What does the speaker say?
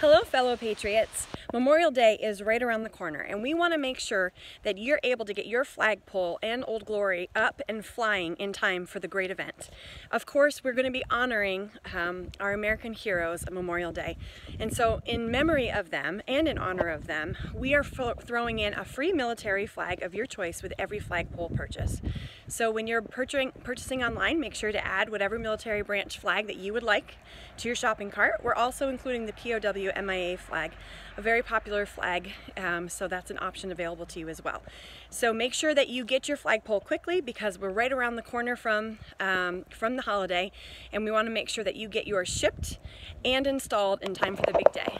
Hello fellow patriots. Memorial Day is right around the corner and we want to make sure that you're able to get your flagpole and Old Glory up and flying in time for the great event. Of course we're going to be honoring um, our American heroes on Memorial Day and so in memory of them and in honor of them we are throwing in a free military flag of your choice with every flagpole purchase. So when you're purchasing, purchasing online make sure to add whatever military branch flag that you would like to your shopping cart. We're also including the POW MIA flag, a very popular flag, um, so that's an option available to you as well. So make sure that you get your flagpole quickly because we're right around the corner from, um, from the holiday and we want to make sure that you get yours shipped and installed in time for the big day.